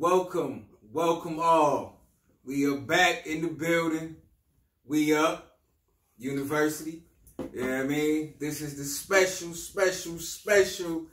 welcome, welcome all. We are back in the building. We up, University. Yeah, I mean, this is the special, special, special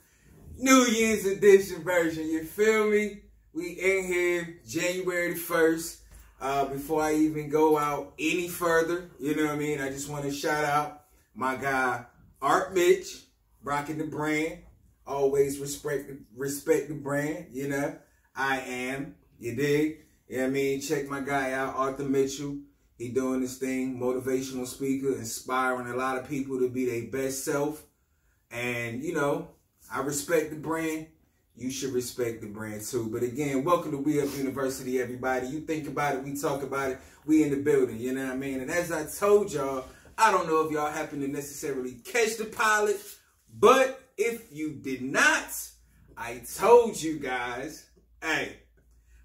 New Year's edition version. You feel me? We in here January the 1st. Uh, before I even go out any further, you know what I mean? I just want to shout out my guy Art Mitch, rocking the brand. Always respect respect the brand, you know. I am, you dig? Yeah, I mean, check my guy out, Arthur Mitchell. He doing this thing, motivational speaker, inspiring a lot of people to be their best self. And, you know, I respect the brand. You should respect the brand too. But again, welcome to We Up University, everybody. You think about it, we talk about it, we in the building, you know what I mean? And as I told y'all, I don't know if y'all happen to necessarily catch the pilot, but if you did not, I told you guys, hey,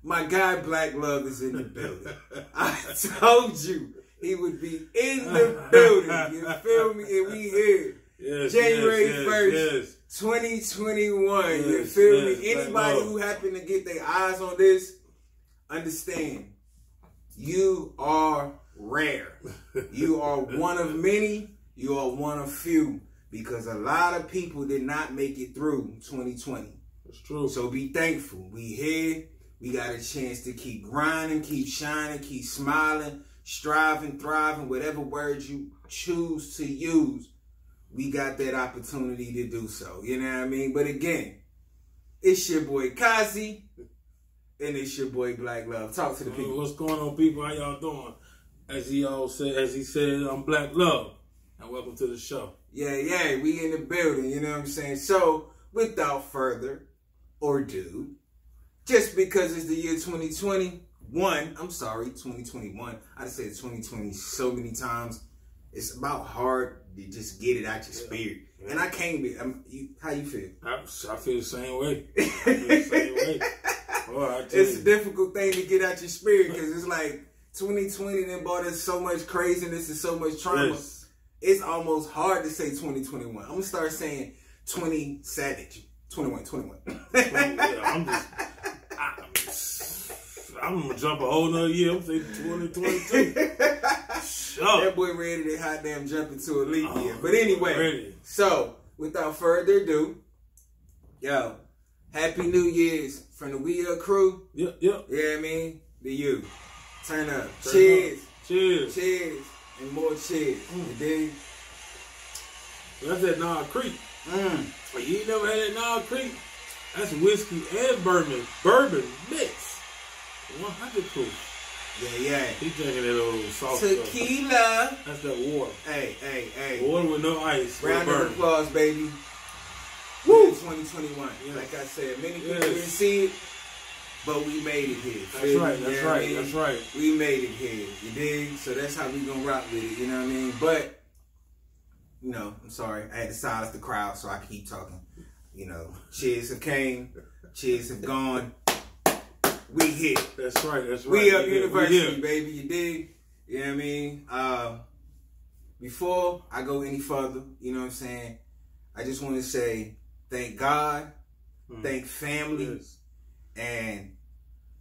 my guy Black Love is in the building. I told you he would be in the building. You feel me? And we here. Yes, January yes, 1st, yes, 2021. you feel me? Anybody who happened to get their eyes on this, understand. You are rare. You are one of many. You are one of few. Because a lot of people did not make it through 2020. It's true. So be thankful. We here. We got a chance to keep grinding, keep shining, keep smiling, striving, thriving, whatever words you choose to use. We got that opportunity to do so. You know what I mean? But again, it's your boy Kozzie and it's your boy Black Love. Talk to the uh, people. What's going on, people? How y'all doing? As he all said, as he said, I'm Black Love, and welcome to the show. Yeah, yeah, we in the building, you know what I'm saying? So, without further ado, just because it's the year 2021, I'm sorry, 2021. I said 2020 so many times. It's about hard to just get it out your spirit. And I can't be, I'm, you, how you feel? I, I feel the same way. I feel the same way. Boy, I tell it's a difficult thing to get out your spirit because it's like 2020 then brought us so much craziness and so much trauma. Yes. It's almost hard to say 2021. I'm gonna start saying 20 Savage. 21, 21. Yeah, I'm just. I, I'm gonna jump a whole nother year. I'm saying 2022. that boy ready to hot damn jump into a leap year. Oh, But anyway, ready. so without further ado, yo, Happy New Year's from the We Up crew. Yep, yep. Yeah, I mean, the you. Turn up. Turn cheers. up. Cheers. Cheers. And more cheers. Mm. You dig? That's that Knob Creek. Mm. But you ain't never had that Knob Creek? That's whiskey and bourbon. Bourbon mix. 100 proof. Yeah, yeah. He drinking that old soft stuff. Tequila. That's that water. Hey, hey, hey. Water with no ice. Round of applause, baby. Woo! 2021. Yeah. Like I said, many people Yes. didn't see it, but we made it here. That's me? right, that's You know what I right, mean? that's right. We made it here. You dig? So that's how we gonna rock with it. You know what I mean? But you know, I'm sorry, I had to silence the crowd so I can keep talking. You know, cheers have came, cheers have gone. We here. That's right, that's right. We up university, here. baby. You dig? You know what I mean? Uh, before I go any further, you know what I'm saying? I just want to say thank God, Mm. thank family, Yes. and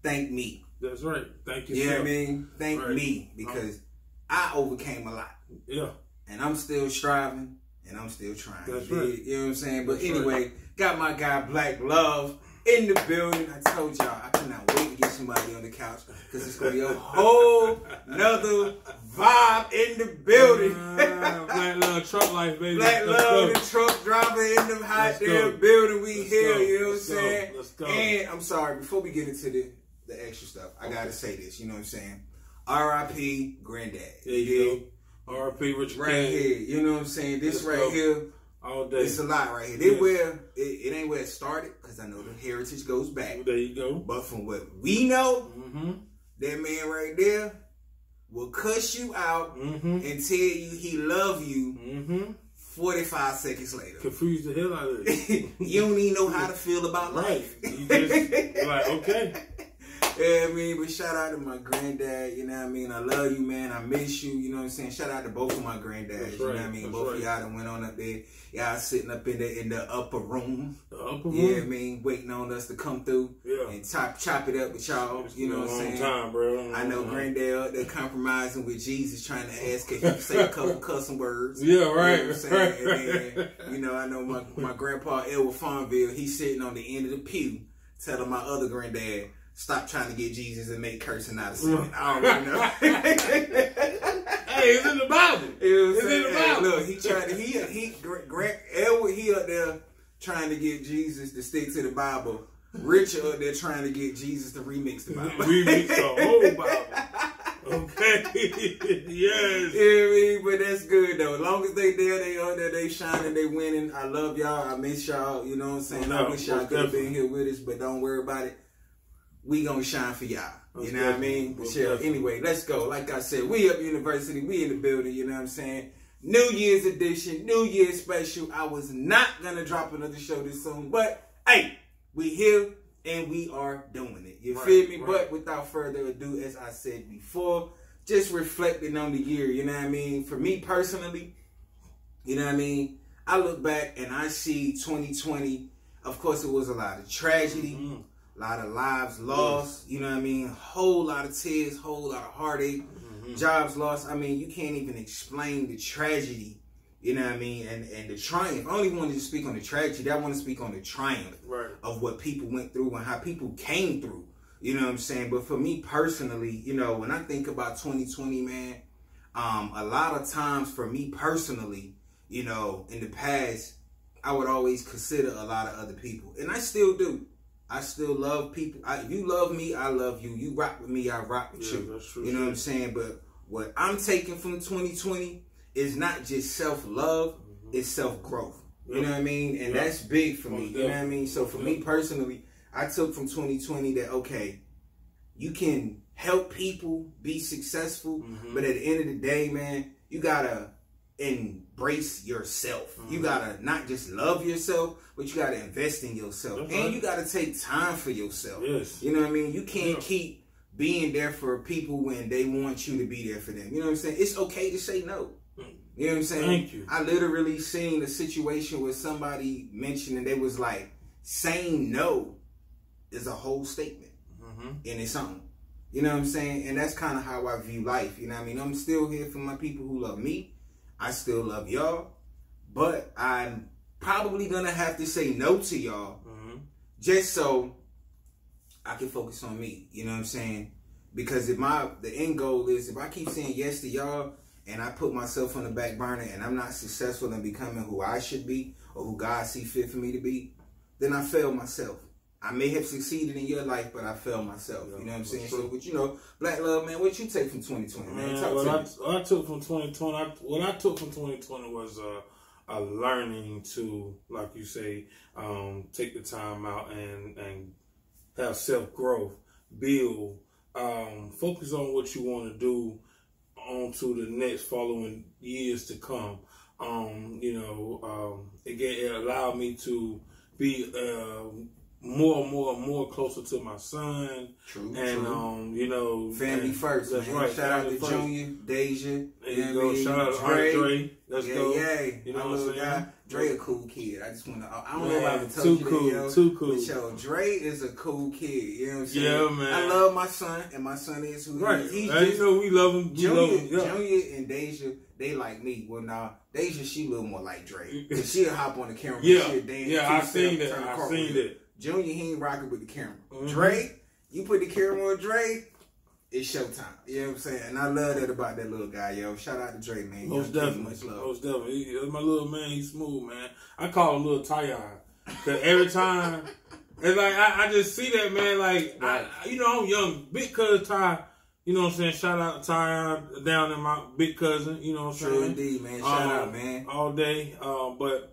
thank me. That's right. Thank you, You know what I mean? Thank Right. me because I overcame a lot, Yeah. And I'm still striving, and I'm still trying. That's right. You know what I'm saying? But That's anyway, got my guy Black Love in the building. I told y'all I cannot wait to get somebody on the couch because it's gonna be a whole nother vibe in the building. Black Love Truck Life, baby. Black Let's Love, go. the truck driver in the hot damn building. We Let's here, go. you know what I'm saying? Let's go. And I'm sorry, before we get into the, the extra stuff, I gotta say this, you know what I'm saying? R.I.P. Granddad. There you go. R.P. Richard Right King. here, you know what I'm saying? This Let's right go. here, All day. it's a lot right here. Yes. where it, it ain't where it started, because I know the heritage goes back. There you go. But from what we know, Mm-hmm. that man right there will cuss you out Mm-hmm. and tell you he love you Mm-hmm. 45 seconds later. Confuse the hell out of you. you don't even know how to feel about Right. life. You just like, okay. Yeah, I mean, but shout out to my granddad, you know what I mean? I love you, man. I miss you, you know what I'm saying? Shout out to both of my granddads, That's you know what I mean? Both right. of y'all done went on up there. Y'all sitting up in the in the upper room, The upper room. yeah, I mean, waiting on us to come through Yeah. and chop chop it up with y'all, you know what I'm saying? time, bro. I know granddad up there compromising with Jesus, trying to ask if he say a couple cussing words. Yeah, You know right. what I'm saying? And then, you know, I know my, my grandpa Elwood Farmville, he's sitting on the end of the pew telling my other granddad, stop trying to get Jesus and make cursing out of sin. I don't know. hey, it's in the Bible. You know It's in the? Bible. Look, he tried to, he, he, Grant, Elwood, he up there trying to get Jesus to stick to the Bible. Richard up there trying to get Jesus to remix the Bible. Remix the whole Bible. Okay. yes. You know I mean? But that's good though. As long as they there, they are there, they shining, and they winning. I love y'all. I miss y'all. You know what I'm saying? No, I wish y'all could have been here with us, but don't worry about it. We gonna shine for y'all. You know what I mean? But yeah, anyway, let's go. Like I said, we up university, we in the building, you know what I'm saying? New Year's edition, New Year's special. I was not gonna drop another show this soon, but hey, we here and we are doing it. You Right, feel me? right. But without further ado, as I said before, just reflecting on the year, you know what I mean? For me personally, you know what I mean? I look back and I see 2020. Of course, it was a lot of tragedy, Mhm. A lot of lives lost, you know what I mean? Whole lot of tears, whole lot of heartache, Mhm. jobs lost. I mean, you can't even explain the tragedy, you know what I mean? And and the triumph. I only wanted to speak on the tragedy, I want to speak on the triumph Right. of what people went through and how people came through. You know what I'm saying? But for me personally, you know, when I think about 2020, man, um, a lot of times for me personally, you know, in the past, I would always consider a lot of other people, and I still do. I still love people. I, you love me, I love you. You rock with me, I rock with Yeah, you. true. You know what I'm saying? But what I'm taking from 2020 is not just self love, it's self growth. You know what I mean? And Yeah. that's big for me. Most You know what I mean? So for me personally, I took from 2020 that okay, you can help people be successful, Mhm. but at the end of the day, man, you gotta embrace yourself. You Mhm. gotta not just love yourself, but you gotta invest in yourself, and you gotta take time for yourself. Yes. You know what I mean? You can't Yeah. keep being there for people when they want you to be there for them. You know what I'm saying? It's okay to say no. You know what I'm saying? Thank you. I literally seen a situation where somebody mentioned and they was like, saying no is a whole statement Mm-hmm. in its own. You know what I'm saying? And that's kind of how I view life. You know what I mean? I'm still here for my people who love me. I still love y'all. But I'm probably gonna have to say no to y'all Mm-hmm. just so I can focus on me. You know what I'm saying? Because if my the end goal is if I keep saying yes to y'all and I put myself on the back burner and I'm not successful in becoming who I should be or who God see fit for me to be, then I fail myself. I may have succeeded in your life, but I failed myself. Yeah, you know what I'm saying? true. So, but you know, Black Love, man, what you take from 2020, man? Man, what to I, what I took from 2020, I, what I took from 2020 was uh, a learning to, like you say, um, take the time out and and have self growth, build, um, focus on what you want to do on to the next following years to come. Um, you know, um, it, get, it allowed me to be uh, more and more and more closer to my son. True, And true. um, you know, Family and- first, That's man. right. Shout out to first. Junior, Deja. There you you know what I go. Shout out to Dre. Andre. Let's yeah, go. yeah. You know My what I'm saying? guy. Dre a cool kid. I just want to. I don't know if I Man, told too you that, cool, yo. too cool. But yo, Dre is a cool kid. You know what I'm saying? Yeah, man. I love my son, and my son is who Right. he is. He's Hey, just you know we love him. We love Junior, him. Yeah. Junior and Deja, they like me. Well, now Deja, she a little more like Dre. she'll hop on the camera. and Yeah. she'll dance, Yeah, I two-step, seen that. I cartwheel. seen that. Junior, he ain't rocking with the camera. Mhm. Dre, you put the camera on Dre, it's showtime. You know what I'm saying? And I love that about that little guy, yo. Shout out to Dre, man. Most definitely. Much love. Most definitely. He- my little man, he's smooth, man. I call him little Tyon. Cause every time, it's like I, I just see that man. Like Right. I, you know, I'm young, big cousin Ty. You know what I'm saying? Shout out to Tyon down in my big cousin. You know what I'm True saying? indeed, man. Shout Um, out, man. all day. Uh, but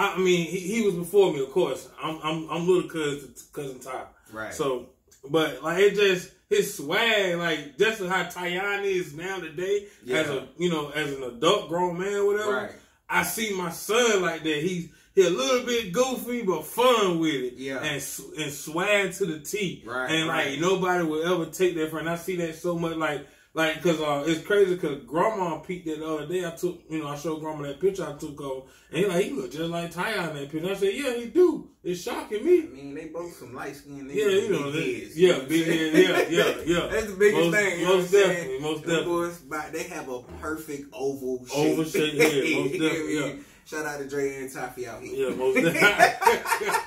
I, mean, he, he was before me, of course. I'm I'm, I'm little cousin cousin Ty. Right. So, but like it just his swag, like just how Tyon is now today, as a you know as an adult grown man, whatever. right. I see my son like that. He's he a little bit goofy but fun with it. Yeah. And and swag to the T. Right, And right. like nobody will ever take that from. I see that so much. Like like because uh, it's crazy because grandma peeked that the other day. I took you know I showed grandma that picture I took of, and he like he look just like Ty in that picture. I said yeah he do. It's shocking me. I mean, they both some light skin. Yeah, you know, big heads, yeah, know big I'm head, yeah, yeah, yeah. That's the biggest Most- thing. You know most what I'm saying? definitely, most definitely. boys, but they have a perfect oval shape. Oval shape, yeah, most You know what I definitely, yeah. Shout out to Dre and Taffy out here. Yeah, most definitely.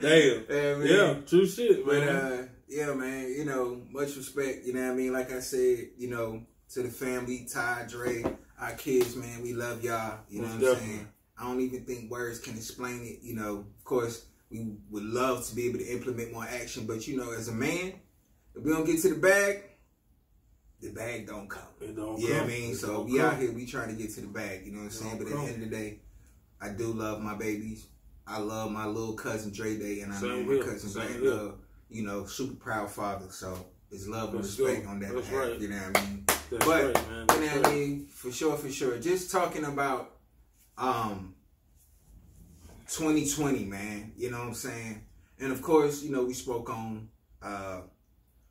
Damn. Yeah, man. Yeah, true shit, But man. uh, yeah, man, you know, much respect. You know what I mean? Like I said, you know, to the family, Ty, Dre, our kids, man, we love y'all. You know Most what I'm saying? I don't even think words can explain it. You know, of course, we would love to be able to implement more action, but you know, as a man, if we don't get to the bag, the bag don't come. It don't Yeah, I mean, It so we out here, we trying to get to the bag. You know what I'm saying? But at the end of the day, I do love my babies. I love my little cousin Dre Day, and I Same love my cousin Same Black here. Love. You know, super proud father. So it's love and respect on that That's behalf. right. You know what I mean? That's but right, man. you That's know what I mean? For sure, for sure. Just talking about um 2020, man. You know what I'm saying? And of course, you know, we spoke on uh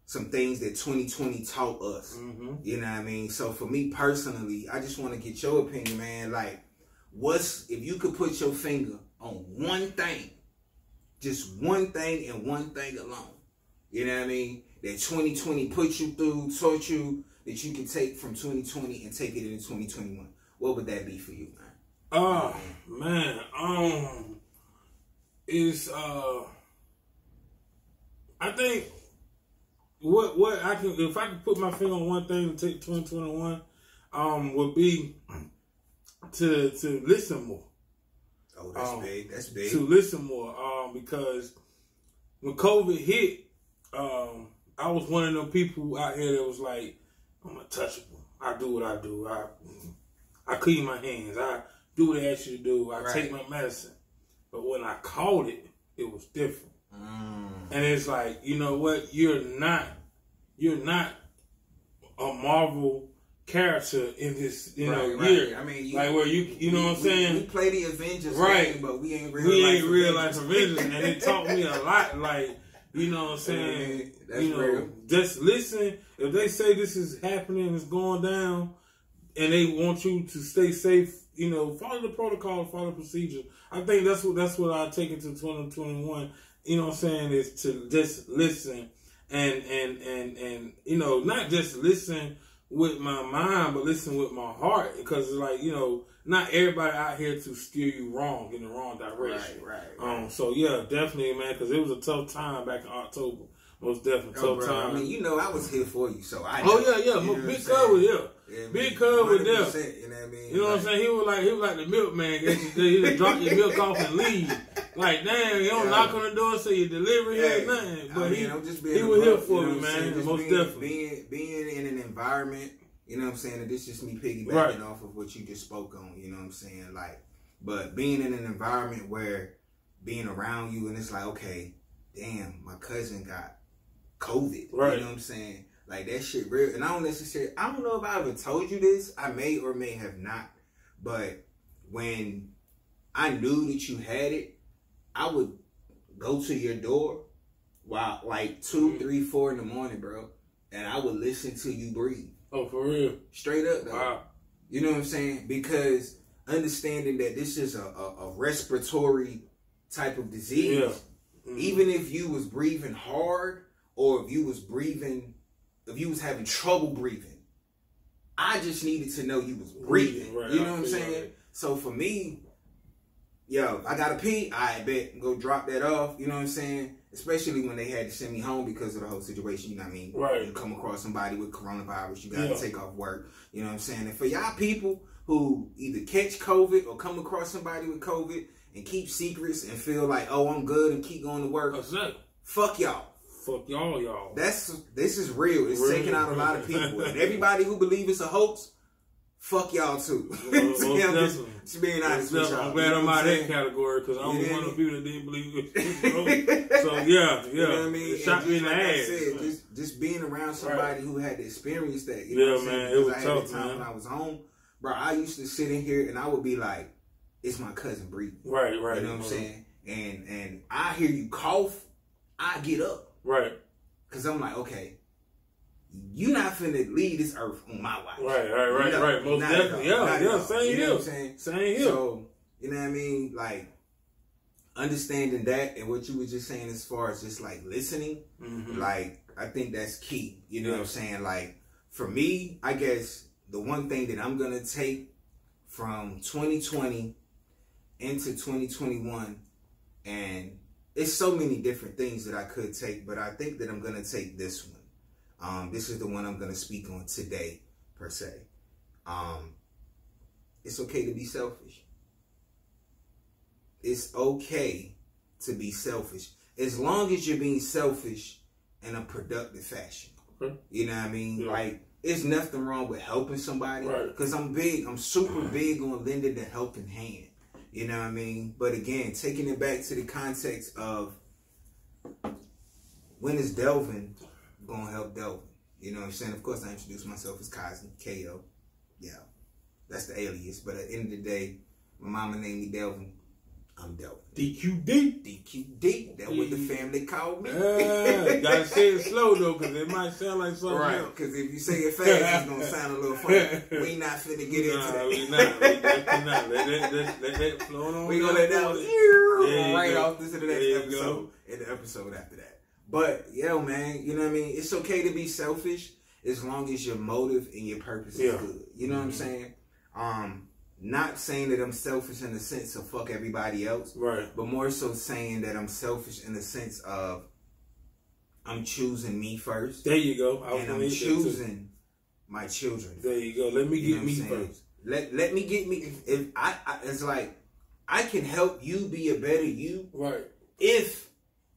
some things that 2020 taught us. Mhm. You know what I mean? So for me personally, I just want to get your opinion, man. Like, what's if you could put your finger on one thing, just one thing and one thing alone. You know what I mean? That 2020 put you through, taught you that you can take from 2020 and take it into 2021. What would that be for you, man? Oh man, um, is uh, I think what what I can if I could put my finger on one thing to take twenty twenty one, um, would be to to listen more, Oh, that's Um, big. That's big. to listen more, um, because when COVID hit, um, I was one of them people out here that was like, I'm untouchable. I do what I do. I I clean my hands. I do what I ask you to do. I Right. take my medicine. But when I called it, it was different. Mm, And it's like, you know what? You're not, you're not a Marvel character in this, you know, right, right. year. I mean, you, like where you, you know we- what I'm saying? We, play the Avengers, Right. game, but we ain't real. we ain't real life Avengers. And it taught me a lot. Like, you know what I'm saying? Yeah, you know, real. just listen. If they say this is happening, it's going down, and they want you to stay safe, you know, follow the protocol, follow the procedure. I think that's what that's what I take into 2021. You know what I'm saying? Is to just listen and and and and you know, not just listen with my mind, but listen with my heart. Because it's like, you know, not everybody out here to steer you wrong in the wrong direction. Right, right, right. Um, so yeah, definitely, man, because it was a tough time back in October. Most definitely Oh, tough bro, time. I mean, you know, I was here for you, so I. oh know. yeah, yeah. You know Big was here. Yeah, Cub there. 100%, You know what I mean? You know what I'm saying? He was like he was like the milkman. He just, drop your milk off and leave. Like damn, you don't Yeah. knock on the door, say you deliver here, Hey, nothing. But I mean, he I'm just being he was here for you know me, what I'm saying? man. Just Most being, definitely. Being being in an environment, you know what I'm saying? And this is just me piggybacking Right. off of what you just spoke on. You know what I'm saying? Like, but being in an environment where being around you and it's like, okay, damn, my cousin got COVID. Right. You know what I'm saying? Like that shit real. And I don't necessarily, I don't know if I ever told you this. I may or may have not. But when I knew that you had it, I would go to your door while like two, Mhm. three, four in the morning, bro, and I would listen to you breathe. Oh, for real? Straight up, though. Wow. You know what I'm saying? Because understanding that this is a, a, a respiratory type of disease, Yeah. Mhm. even if you was breathing hard or if you was breathing, if you was having trouble breathing, I just needed to know you was breathing. Right. You I know what I'm saying? that. So for me, yo, I gotta pee. I bet go drop that off. You know what I'm saying? Especially when they had to send me home because of the whole situation. You know what I mean? Right. You come across somebody with coronavirus, you gotta Yeah. take off work. You know what I'm saying? And for y'all people who either catch COVID or come across somebody with COVID and keep secrets and feel like, oh, I'm good and keep going to work, fuck y'all. Fuck y'all, y'all. That's this is real. It's Real. taking out a lot of people. And everybody who believe it's a hoax, fuck y'all too. Most See, I'm just, just being honest with y'all. I'm glad I'm out of that category because I was Yeah. one of the people that didn't believe it. so yeah, yeah. You know what I mean? It shot me in just the I ass. said, just just being around somebody who had experienced that. You Yeah, know what I'm man, saying? it was Because I had tough, time man. when I was home, bro. I used to sit in here and I would be like, it's my cousin breathing. Right, right. You know what I'm uh-huh. saying? And and I hear you cough, I get up. Right. Cause I'm like, okay, you not finna leave this earth on my watch. Right, right, right, No, right. Most definitely. Yeah, not yeah. Same You know here. what I'm saying? Same here. So, you know what I mean? Like, understanding that and what you were just saying as far as just like listening, Mhm. like, I think that's key. You know what I'm saying? Like, for me, I guess the one thing that I'm going to take from 2020 into 2021, and it's so many different things that I could take, but I think that I'm going to take this one. Um, this is the one I'm going to speak on today, per se. Um, it's okay to be selfish. It's okay to be selfish as long as you're being selfish in a productive fashion. Okay. You know what I mean? Yeah. Like, there's nothing wrong with helping somebody. Right. Because I'm big, I'm super big on lending the helping hand. You know what I mean? But again, taking it back to the context of when is Delvin gonna help Delvin? You know what I'm saying? Of course, I introduced myself as Cosby, KO. Yeah, that's the alias. But at the end of the day, my mama named me Delvin. I'm Delvin. DQD. DQD. That's what the family called me. Yeah, gotta say it slow though, because it might sound like something Right, else. because if you say it fast, it's gonna sound a little funny. We not finna get into nah, that. we not. We definitely not. Let that, let, let that float on. we gonna let that one right go. off into the next episode and the episode after that. But yo, man, you know what I mean? It's okay to be selfish as long as your motive and your purpose Yeah. is good. You know what I'm saying? Um, not saying that I'm selfish in the sense of fuck everybody else, Right. but more so saying that I'm selfish in the sense of I'm choosing me first There you go. I and I'm eat that too. choosing my children. There you go. Let me You get know me first. Let let me get me. If I, I, it's like I can help you be a better you Right. if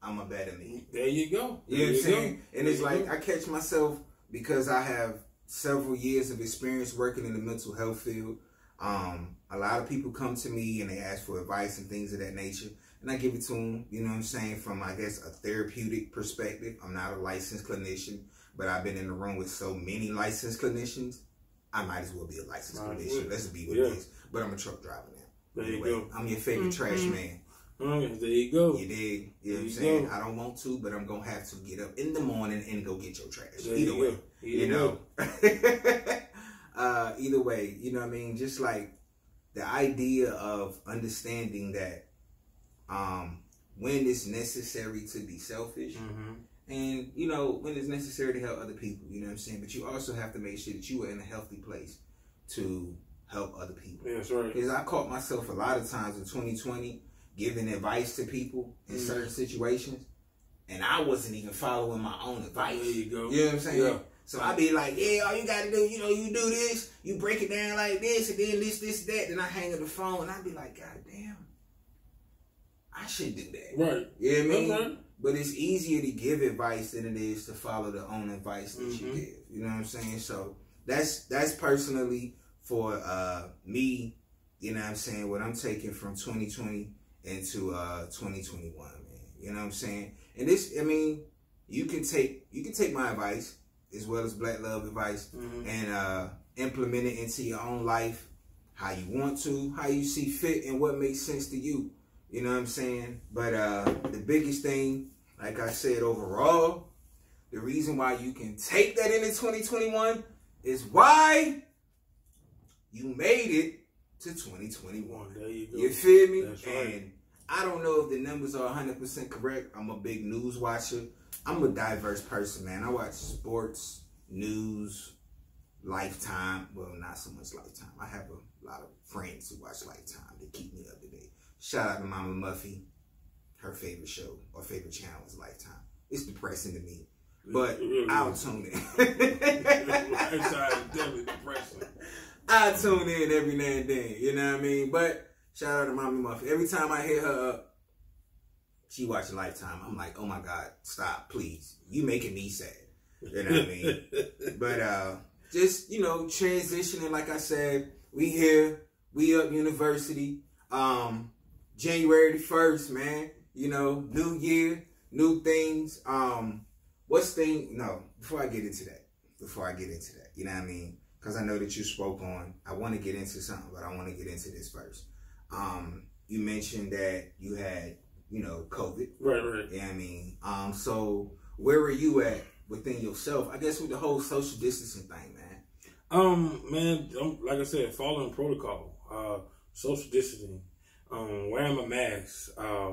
I'm a better me. There you go. You know what I'm saying? go. And it's like go. I catch myself because I have several years of experience working in the mental health field. Um, a lot of people come to me and they ask for advice and things of that nature, and I give it to them. You know what I'm saying? From I guess a therapeutic perspective. I'm not a licensed clinician, but I've been in the room with so many licensed clinicians. I might as well be a licensed Might clinician. Let's be what Yeah. it is. But I'm a truck driver now. There you go. I'm your favorite trash Mhm. man. Oh, there you go. You dig? You know what I'm saying? go. I don't want to, but I'm gonna have to get up in the morning and go get your trash. There Either you way. go. You Either know. uh either way, you know what I mean? Just like the idea of understanding that um when it's necessary to be selfish Mhm. and you know when it's necessary to help other people, you know what I'm saying? But you also have to make sure that you are in a healthy place to help other people. Yeah, That's right. Because I caught myself a lot of times in 2020 giving advice to people in Mhm. certain situations, and I wasn't even following my own advice. There you go. You know what I'm saying? Yeah. So I'd be like, yeah, all you gotta do, you know, you do this, you break it down like this, and then this, this, that. Then I hang up the phone, and I be like, God damn, I should do that. Right. You know what I mean? That's right. But it's easier to give advice than it is to follow the own advice that you Mhm. give. You know what I'm saying? So that's that's personally for uh me, you know what I'm saying, what I'm taking from 2020 into uh 2021, man. You know what I'm saying? And this I mean, you can take you can take my advice as well as black love advice Mhm. and uh implement it into your own life how you want to, how you see fit and what makes sense to you. You know what I'm saying? But uh the biggest thing, like I said overall, the reason why you can take that into 2021 is why you made it to 2021. There you go. You feel me? Right. And I don't know if the numbers are 100% correct. I'm a big news watcher. I'm a diverse person, man. I watch sports, news, Lifetime. Well, not so much Lifetime. I have a lot of friends who watch Lifetime. They keep me up to date. Shout out to Mama Muffy. Her favorite show or favorite channel is Lifetime. It's depressing to me, but really I'll tune It's in. definitely depressing. I tune in every now and then, you know what I mean? But shout out to Mommy Muffy. Every time I hit her up, she watching Lifetime. I'm like, oh my God, stop, please. You making me sad. You know what I mean? But uh just, you know, transitioning, like I said, we here, we up university. Um January the first, man. You know, new year, new things. Um, what's thing no, before I get into that, before I get into that, you know what I mean? Because I know that you spoke on I want to get into something, but I want to get into this first. Um, you mentioned that you had, you know, COVID. Right, right. Yeah, I mean, um, so where were you at within yourself? I guess with the whole social distancing thing, man. Um, man, um, like I said, following protocol, uh, social distancing, um, wearing my mask, uh,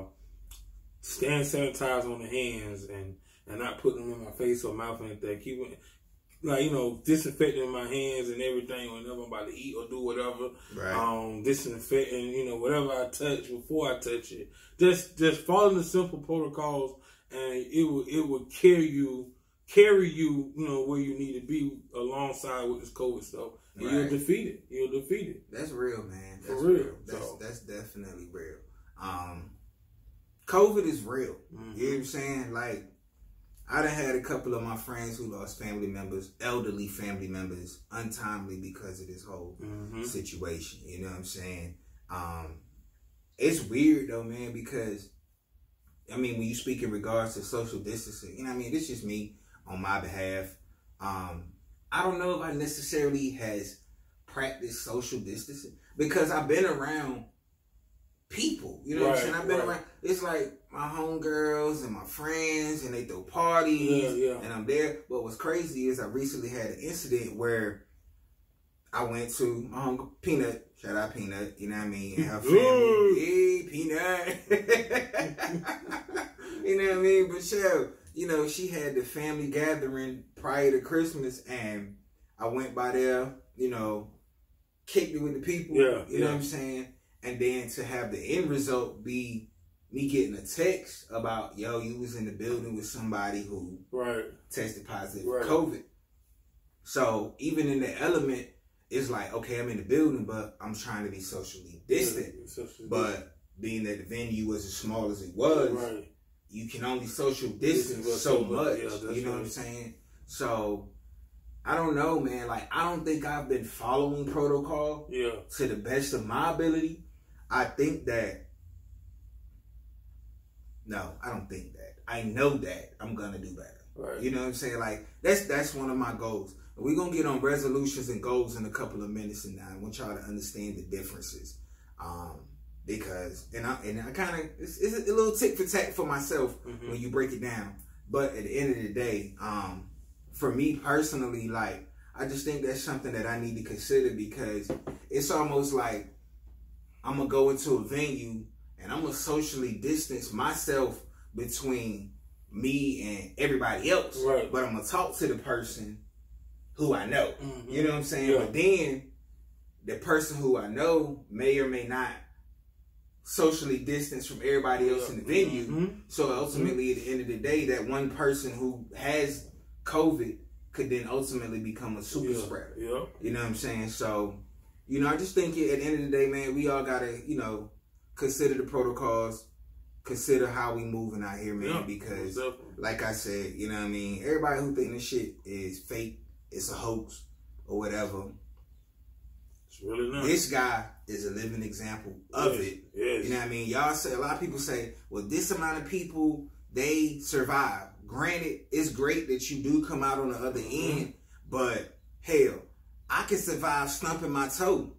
stand sanitizer on the hands, and and not putting them in my face or mouth or anything. Keeping like you know disinfecting my hands and everything whenever I'm about to eat or do whatever. Right. Um, disinfecting, you know, whatever I touch before I touch it. Just just following the simple protocols, and it will it will carry you carry you, you know, where you need to be alongside with this COVID stuff. And Right. you'll defeat it. You'll defeat it. That's real, man. For That's real, That's so. that's definitely real. Um, COVID is real. Mhm. You know what I'm saying? Like, I done had a couple of my friends who lost family members, elderly family members, untimely because of this whole Mm-hmm. situation. You know what I'm saying? Um, it's weird though, man, because I mean, when you speak in regards to social distancing, you know what I mean? This is me on my behalf. Um, I don't know if I necessarily has practiced social distancing because I've been around people. You know what I'm saying? I've been right. around. It's like my homegirls and my friends, and they throw parties, Yeah, yeah. and I'm there. But what's crazy is I recently had an incident where I went to my home Peanut. Shout out Peanut. You know what I mean? And her family. Hey, Peanut. you know what I mean? But Shell, you know, she had the family gathering prior to Christmas, and I went by there. You know, kicked it with the people. Yeah, you know yeah. what I'm saying? And then to have the end result be me getting a text about, yo, you was in the building with somebody who Right. tested positive Right. for COVID. So even in the element, it's like, okay, I'm in the building, but I'm trying to be socially distant. Yeah, social But being that the venue was as small as it was, right. you can only social distance so much. Yeah, you know what I'm saying? So I don't know, man. Like I don't think I've been following protocol Yeah. to the best of my ability. I think that no, I don't think that. I know that I'm gonna do better. Right. You know what I'm saying? Like that's that's one of my goals. We're gonna get on resolutions and goals in a couple of minutes, and I want y'all to understand the differences. Um, because and I and I kind of it's, it's a little tick for tack for myself Mhm. when you break it down. But at the end of the day, um, for me personally, like I just think that's something that I need to consider because it's almost like I'm gonna go into a venue and I'm gonna socially distance myself between me and everybody else. Right. But I'm gonna talk to the person who I know. Mhm. You know what I'm saying? Yeah. But then the person who I know may or may not socially distance from everybody else in the venue. Mhm. So ultimately, at the end of the day, that one person who has COVID could then ultimately become a super Yeah. spreader. Yeah. You know what I'm saying? So, you know, I just think at the end of the day, man, we all gotta, you know, consider the protocols, consider how we moving out here, man, Yeah. because definitely. like I said, you know what I mean? Everybody who think this shit is fake, it's a hoax, or whatever. It's really not. This guy is a living example of Yes. it. Yes. You know what I mean? Y'all say a lot of people say, well, this amount of people they survive. Granted, it's great that you do come out on the other Mm-hmm. end, but hell, I can survive stumping my toe.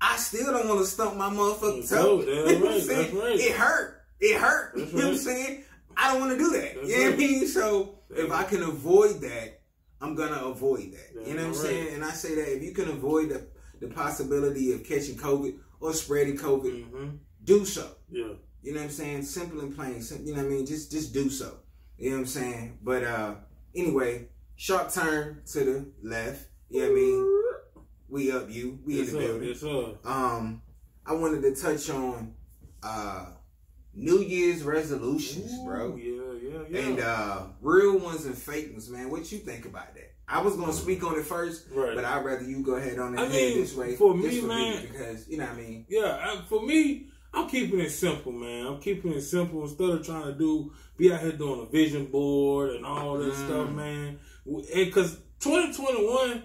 I still don't want to stump my motherfucking toe. right, You know that's what I'm right, right. It hurt. It hurt. That's you know what I'm saying? I don't want to do that. That's you know what I mean? So if That's I can avoid that, I'm gonna avoid that. That's you know what I'm saying? And I say that if you can avoid the, the possibility of catching COVID or spreading COVID, hmm do so. Yeah. You know what I'm saying? Simple and plain. You know what I mean? Just just do so. You know what I'm saying? But uh anyway, sharp turn to the left. You know what I mean? We up you. We Yes, in the sir. building. Yes, sir. Um I wanted to touch on uh New Year's resolutions, bro. Yeah, yeah, yeah. And uh real ones and fake ones, man. What you think about that? I was gonna speak on it first, right. but I'd rather you go ahead on it I mean, this way. for me, man- because you know what I mean. Yeah, I, for me, I'm keeping it simple, man. I'm keeping it simple instead of trying to do be out here doing a vision board and all that Mm. stuff, man. Because 2021,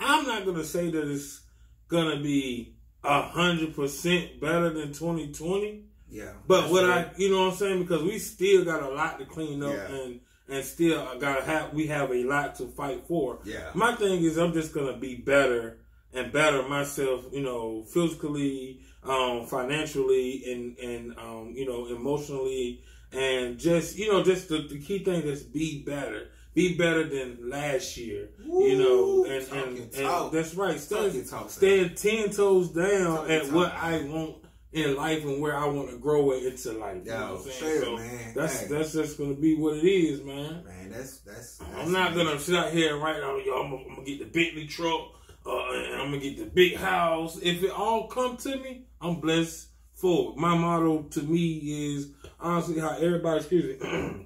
I'm not gonna say that it's gonna be a hundred percent better than 2020. Yeah. But what right. I, you know what I'm saying? Because we still got a lot to clean up Yeah. and and still I gotta have we have a lot to fight for. Yeah. My thing is I'm just gonna be better and better myself, you know, physically, um, financially and and um, you know emotionally and just you know just the, the key thing is be better be better than last year you know and, and, and that's right stand, stand 10 toes down at what i want in life and where I want to grow it into life. You Yo, know what I'm saying? so man. That's hey. that's just gonna be what it is, man. Man, that's that's. that's I'm not gonna sit out here and write out, yo, I'm, I'm, gonna get the Bentley truck, uh, and I'm gonna get the big house. If it all come to me, I'm blessed for it. My motto to me is honestly how everybody, excuse me,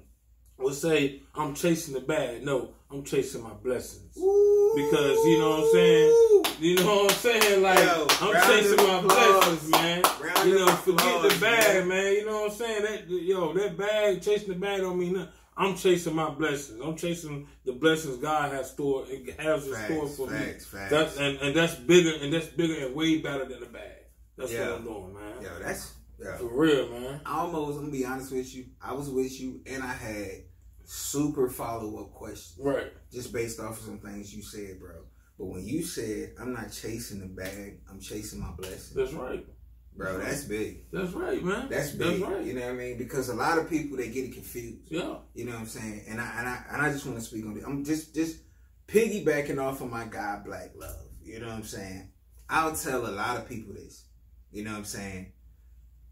would say, I'm chasing the bag. No, I'm chasing my blessings. Ooh. Because you know what I'm saying? You know what I'm saying? Like Yo, I'm chasing my applause. blessings, man. Round you know, forget applause, the bag, man. man. You know what I'm saying? That yo, that bag, chasing the bag don't mean nothing. I'm chasing my blessings. I'm chasing the blessings God has stored has in store for facts, me. Facts. That's and, and that's bigger and that's bigger and way better than the bag. That's yeah. what I'm doing, man. Yo, that's yeah. for real, man. I almost, I'm gonna be honest with you. I was with you, and I had super follow up question. Right. Just based off of some things you said, bro. But when you said, I'm not chasing the bag, I'm chasing my blessing. That's right. Bro, that's big. That's right, man. That's big. That's right. You know what I mean? Because a lot of people they get it confused. Yeah. You know what I'm saying? And I and I and I just want to speak on it. I'm just just piggybacking off of my guy Black Love. You know what I'm saying? I'll tell a lot of people this. You know what I'm saying?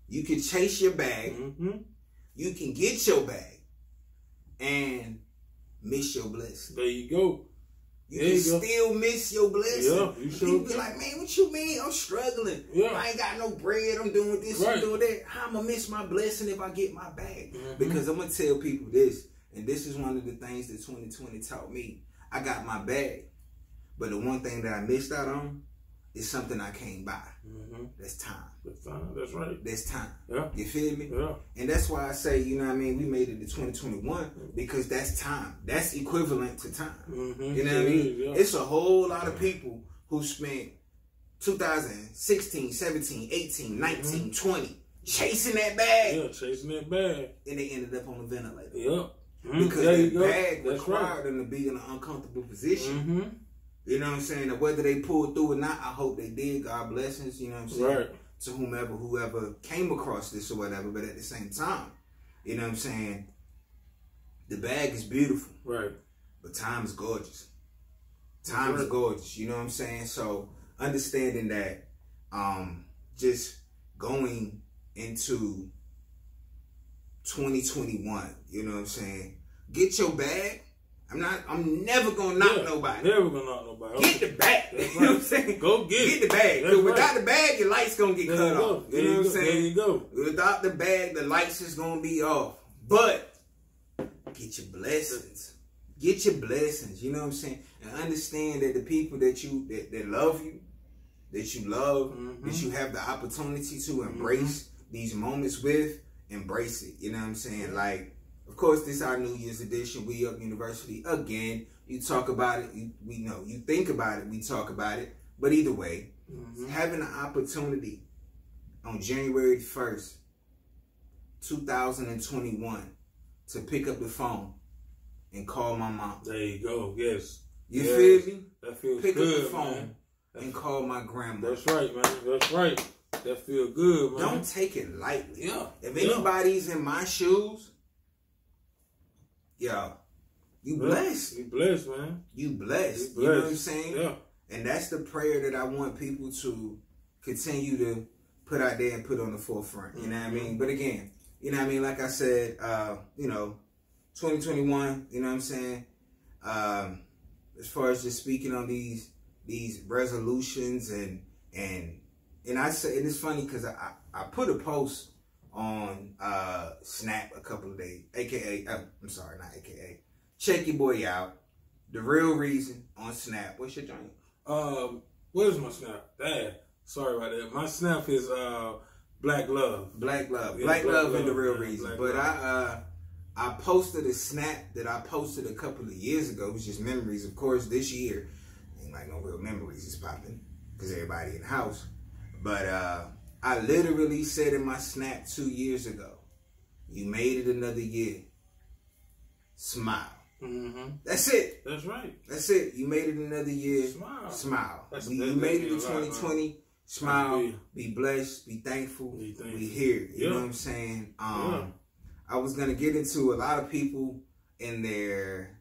You can chase your bag. Mm-hmm. You can get your bag and miss your blessing. There you go. You there can you still miss your blessing. Yeah, you sure People be like, man, what you mean? I'm struggling. Yeah. I ain't got no bread. I'm doing this, right. I'm doing that. How am going to miss my blessing if I get my bag? Mm-hmm. Because I'm gonna tell people this, and this is one of the things that 2020 taught me. I got my bag, but the one thing that I missed out on is something I can't buy. Mm-hmm. That's time. That's time. That's right. That's time. Yeah. You feel me? Yeah. And that's why I say, you know what I mean, we made it to 2021 because that's time. That's equivalent to time. Mm-hmm. You know what I mean? Yeah. It's a whole lot of people who spent 2016, 17, 18, 19, mm-hmm. 20 chasing that bag. Yeah, chasing that bag. And they ended up on the ventilator. Yeah. Because that bag required right. them to be in an uncomfortable position. You know what I'm saying? Whether they pulled through or not, I hope they did. God blessings, you know what I'm saying? Right. To whomever, whoever came across this or whatever. But at the same time, you know what I'm saying? The bag is beautiful. Right. But time is gorgeous. Time right. is gorgeous. You know what I'm saying? So understanding that, um, just going into 2021, you know what I'm saying? Get your bag I'm not. I'm never gonna knock yeah, nobody. Never gonna knock nobody. Get the bag. Right. You know what I'm saying? Go get it. Get the bag. Because without the bag, your lights gonna get there cut off. You, you know what I'm saying? There you go. Without the bag, the lights is gonna be off. But get your blessings. Get your blessings. You know what I'm saying? And understand that the people that you that, that love you, that you love, mm-hmm. that you have the opportunity to embrace mm-hmm. these moments with, embrace it. You know what I'm saying? Like of course, this is our New Year's edition. We Up University again. You talk about it. You, we know you think about it. We talk about it. But either way, mm-hmm. having an opportunity on January first, two thousand and twenty-one, to pick up the phone and call my mom. There you go. Yes. You yes. feel me? That feels pick good. Pick up the phone and call my grandma. That's right, man. That's right. That feel good, man. Don't take it lightly. Yeah. If anybody's yeah. in my shoes, yo, you blessed. You blessed, man. You blessed. You, blessed. you know what I'm saying? Yeah. And that's the prayer that I want people to continue to put out there and put on the forefront. You know what I mean? But again, you know what I mean? Like I said, uh, you know, 2021, you know what I'm saying? Um, as far as just speaking on these these resolutions and and and I say and it's funny because I, I put a post on Snap a couple of days, aka uh, I'm sorry, not aka. Check your boy out. The real reason on Snap. What's your joint? Um, what is my Snap? Dad, sorry about that. My Snap is uh Black Love. Black Love. Yeah, Black, Black, Love, and the real reason. Black but love. I uh I posted a snap that I posted a couple of years ago. It was just memories. Of course, this year ain't like no real memories is popping because everybody in the house. But uh I literally said in my snap two years ago, you made it another year. Smile. Mm-hmm. That's it. That's right. That's it. You made it another year. Smile. Smile. That's, you, you made it in 2020. Smile, Yeah. be blessed, be thankful. Be thankful. We here. You Yeah. know what I'm saying? Um Yeah. I was gonna get into a lot of people in their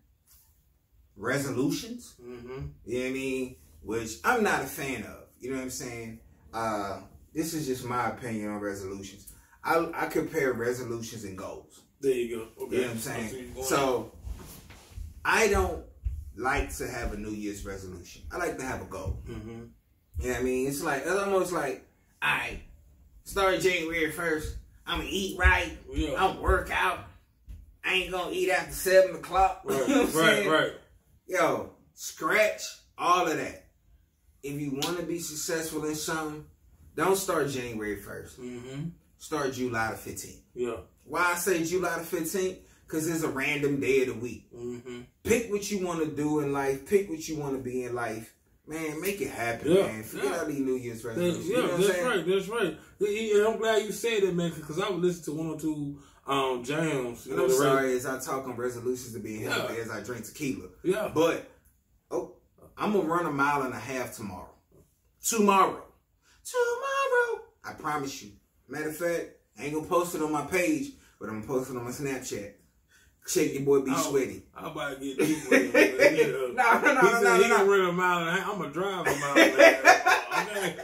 resolutions. Mm-hmm. You know what I mean? Which I'm not a fan of. You know what I'm saying? Uh this is just my opinion on resolutions. I I compare resolutions and goals. There you go. Okay. You know what I'm saying? So I don't like to have a New Year's resolution. I like to have a goal. Mm-hmm. You know what I mean? It's like it's almost like I start January first. I'm gonna eat right. Yeah. I'm work out. I ain't gonna eat after seven o'clock. Right, you know what right, saying? right. Yo, scratch all of that. If you want to be successful in something, don't start January first. Mm-hmm. Start July the fifteenth. Yeah. Why I say July the fifteenth? Because it's a random day of the week. Mm-hmm. Pick what you want to do in life. Pick what you want to be in life. Man, make it happen, Yeah, man. Forget yeah. all these New Year's resolutions. yeah, you know what that's saying? right. That's right. Yeah, I'm glad you said that, man, because I would listen to one or two um, jams. You And know, I'm sorry as I talk on resolutions to be healthy Yeah. as I drink tequila. Yeah. But oh, I'm gonna run a mile and a half tomorrow. Tomorrow. Tomorrow. I promise you. Matter of fact, I ain't gonna post it on my page, but I'm gonna post it on my Snapchat. Check your boy be Oh. sweaty. I'm about to get deep with him. No, no, no, he no, said no, he no, can run a mile and. I'm gonna drive a mile and a half. Okay.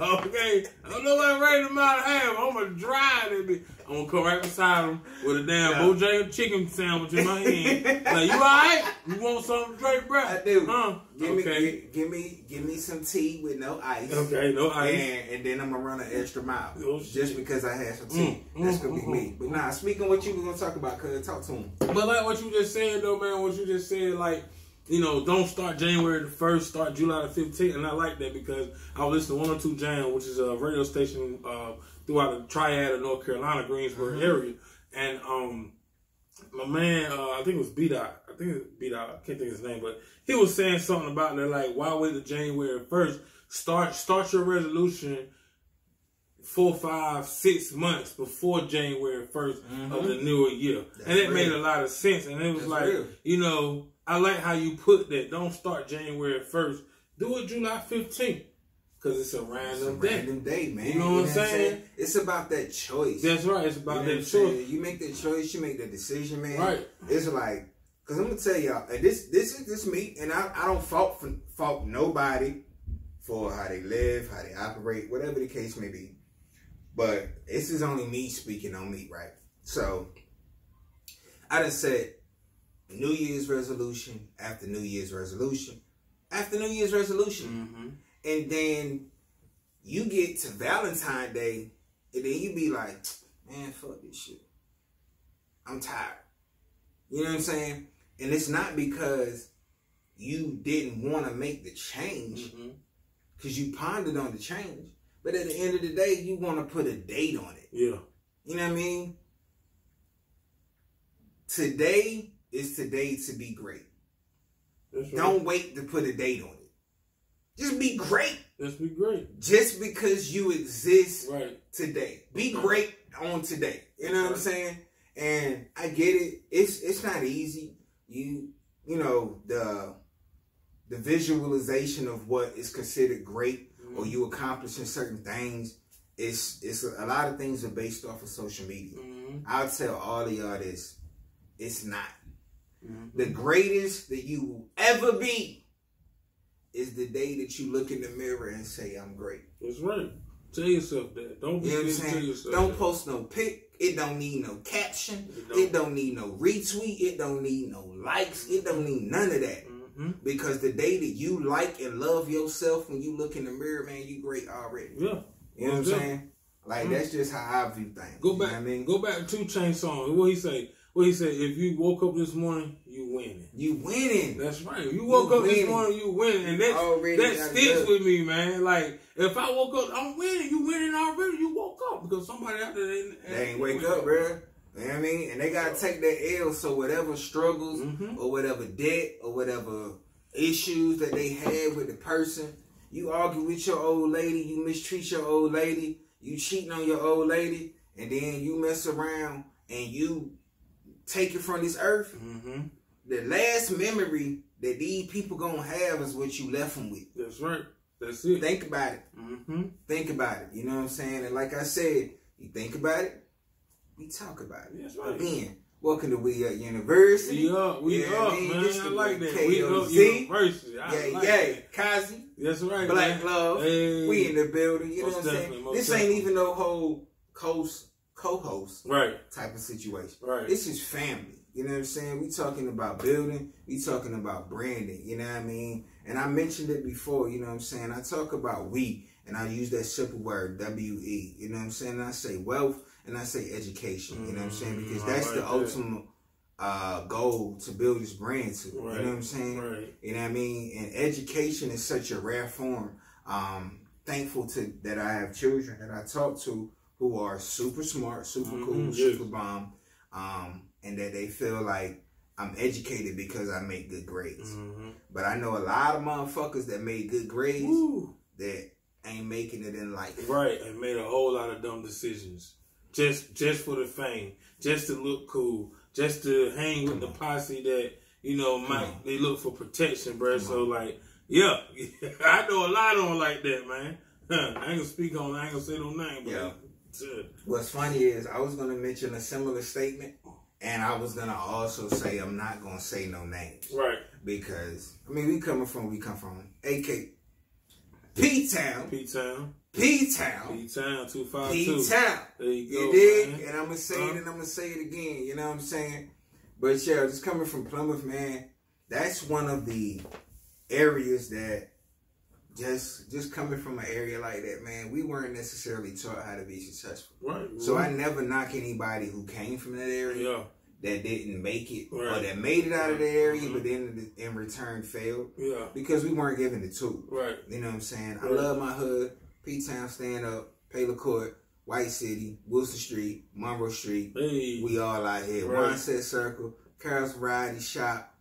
Okay. I don't know if I'm ready a mile and a half. I'm gonna drive it. Be- I'm gonna come right beside him with a damn Yeah. Bojangles chicken sandwich in my hand. like, you alright? You want something straight, bro? I do. Huh? Give me, okay. give, give me, give me some tea with no ice. Okay, no ice. And, and then I'm gonna run an extra mile Oh, just because I had some tea. Mm, That's mm, gonna be mm, me. But nah, speaking of what you were gonna talk about, cuz talk to him. But like what you just said though, man, what you just said, like, you know, don't start January the first, start July the fifteenth, and I like that because I was listening to one or two jam, which is a radio station uh, throughout the triad of North Carolina, Greensboro Mhm. area, and um, my man, uh, I think it was B Dot, I think it was B Dot, I can't think of his name, but he was saying something about that, like, why wait till January first? Start start your resolution four, five, six months before January 1st of the newer year. That's and it real. made a lot of sense. And it was That's like, real. you know, I like how you put that. Don't start January 1st. Do it July 15th. Because it's a It's a random day. random day, man. You know what I'm saying? It's about that choice. That's right. It's You about know that choice. saying? You make that choice, you make that decision, man. Right. It's like, cause I'm gonna tell y'all, and this this is this me, and I, I don't fault for, fault nobody for how they live, how they operate, whatever the case may be. But this is only me speaking on me, right? So I just said New Year's resolution after New Year's resolution after New Year's resolution. Mm-hmm. And then you get to Valentine's Day, and then you be like, man, fuck this shit. I'm tired. You know what I'm saying? And it's not because you didn't want to make the change, Mm-hmm. because you pondered on the change. But at the end of the day, you want to put a date on it. Yeah. You know what I mean? Today is today to be great. That's. Don't wait to put a date on it. Just be great. Let's be great. Just because you exist Right. today. Be great on today. You know what I'm saying? And I get it. It's it's not easy. You you know the the visualization of what is considered great or you accomplishing certain things. It's it's a, a lot of things are based off of social media. Mm-hmm. I'll tell all of y'all this. It's not. Mm-hmm. The greatest that you will ever be is the day that you look in the mirror and say, I'm great. That's right. Tell yourself that. Don't be You know what I'm tell saying? yourself Don't that. post no pic. It don't need no caption. It don't. It don't need no retweet. It don't need no likes. It don't need none of that. Mm-hmm. Because the day that you like and love yourself when you look in the mirror, man, you great already. Yeah. You know what I'm saying? Like Mhm. that's just how I view things. Go back. I mean? Go back to Chain song. What he say? What he said? If you woke up this morning, winning. You winning. That's right. You woke You up this morning, you winning, and that Already that sticks it. with me, man. Like if I woke up, I'm winning. You winning already. You woke up because somebody out there they, They ain't wake up, bruh. You know what I mean? And they gotta take that L so whatever struggles Mhm. or whatever debt or whatever issues that they had with the person, you argue with your old lady, you mistreat your old lady, you cheating on your old lady, and then you mess around and you take it from this earth. Mm-hmm. The last memory that these people gonna have is what you left them with. That's right. That's it. Think about it. Mm-hmm. Think about it. You know what I'm saying? And like I said, you think about it, we talk about it. That's right. Again, welcome to We Up University. We up, we Yeah, up, man, man. this I like that. KOZ. We up university. I yeah, like yeah. that. Kozzie, That's right. Black man. Love. Hey. We in the building. You know what I'm saying? definitely, This ain't definitely. even no whole co-host, co-host Right, type of situation. right. This is family. You know what I'm saying? We talking about building. We talking about branding. You know what I mean? And I mentioned it before. You know what I'm saying? I talk about we, and I use that simple word W E. You know what I'm saying? And I say wealth, and I say education. You know what I'm saying? Because Mm, that's I the that. ultimate uh, goal to build this brand to. Right. You know what I'm saying? Right. You know what I mean? And education is such a rare form. Um, thankful to that I have children that I talk to who are super smart, super cool, Mhm, yes. super bomb, um, and that they feel like I'm educated because I make good grades. Mm-hmm. But I know a lot of motherfuckers that made good grades Woo. that ain't making it in life. Right, and made a whole lot of dumb decisions. Just just for the fame, just to look cool, just to hang with the posse that, you know, might they look for protection, bro. Come So like, yeah, I know a lot on like that, man. I ain't gonna speak on I ain't gonna say no name, but Yeah. What's funny is I was gonna mention a similar statement, and I was gonna also say I'm not gonna say no names. right. because I mean we coming from we come from AK P Town, P Town. P Town, P Town two five P Town. There you go. You dig? man. And I'm gonna say it and I'm gonna say it again. You know what I'm saying? But yeah, just coming from Plymouth, man, that's one of the areas that just just coming from an area like that, man, we weren't necessarily taught how to be successful. Right. So I never knock anybody who came from that area yeah, that didn't make it or that made it out of the area, Mhm. but then in return failed yeah, because we weren't given the tool. right. You know what I'm saying? I love my hood. P Town stand up, Paler Court, White City, Wilson Street, Monroe Street. Hey, We all out here. Right. One set circle, Carol's Variety Shop,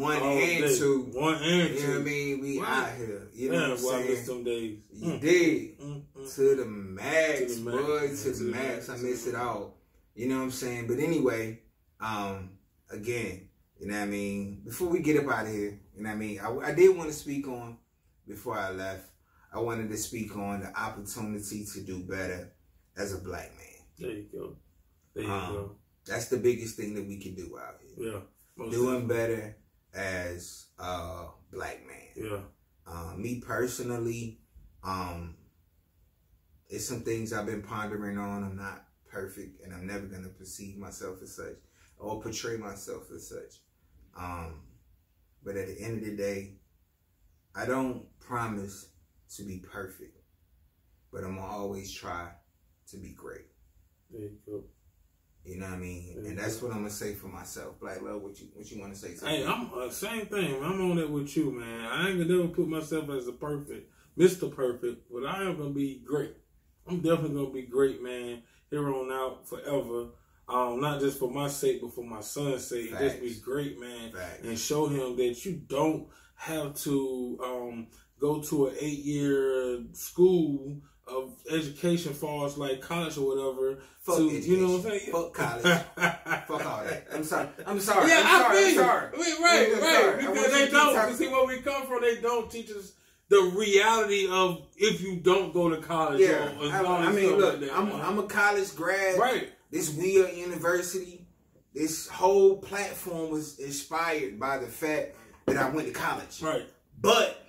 one all and day. two. one and You two. know what I mean? We Right. out here. You know Man, what I'm boy, I miss saying? them days. You Mm, dig. mm, mm. To the max, To the max, boy, to To the the max. max, I miss it all. You know what I'm saying? But anyway, um, again, you know what I mean? Before we get up out of here, you know what I mean? I, I did want to speak on, before I left, I wanted to speak on the opportunity to do better as a black man. There you go. There you Um, go. That's the biggest thing that we can do out here. Yeah. Doing better as a black man. Yeah. Uh, me personally, um, it's some things I've been pondering on. I'm not perfect, and I'm never gonna perceive myself as such or portray myself as such. Um, but at the end of the day, I don't promise to be perfect, but I'm gonna always try to be great. There you go. You know what I mean? And that's what I'm gonna say for myself. Black love, what you what you want to say? To Hey. I'm uh, same thing. I'm on that with you, man. I ain't gonna never put myself as a perfect, Mister Perfect, but I am gonna be great. I'm definitely gonna be great, man. Here on out, forever. Um, not just for my sake, but for my son's sake. Just be great, man. Facts. and show him that you don't have to um, go to an eight year school of education far as like college or whatever. Fuck to, education. You know what I'm saying? Fuck college. Fuck all that. I'm sorry. I'm sorry. Yeah, I'm I feel I'm you. sorry. Right, right. sorry. Because they don't. talking. See where we come from? They don't teach us the reality of if you don't go to college. Yeah, or, I, I mean, look, like I'm. I'm a college grad. right. This We Are University, this whole platform was inspired by the fact that I went to college. Right. But